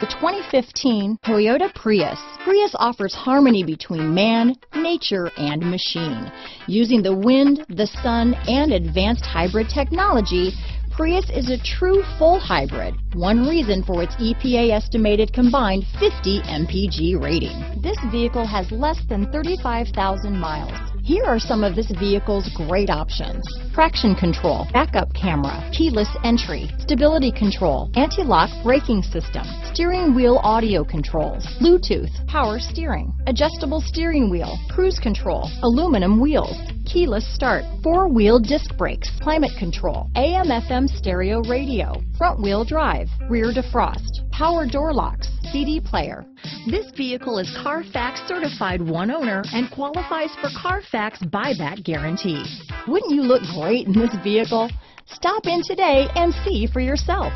The 2015 Toyota Prius. Prius offers harmony between man, nature, and machine. Using the wind, the sun, and advanced hybrid technology, Prius is a true full hybrid, one reason for its EPA estimated combined 50 mpg rating. This vehicle has less than 35,000 miles. Here are some of this vehicle's great options. Traction control, backup camera, keyless entry, stability control, anti-lock braking system, steering wheel audio controls, Bluetooth, power steering, adjustable steering wheel, cruise control, aluminum wheels, keyless start, four-wheel disc brakes, climate control, AM FM stereo radio, front wheel drive, rear defrost, power door locks, CD player. This vehicle is Carfax certified one owner and qualifies for Carfax buyback guarantee. Wouldn't you look great in this vehicle? Stop in today and see for yourself.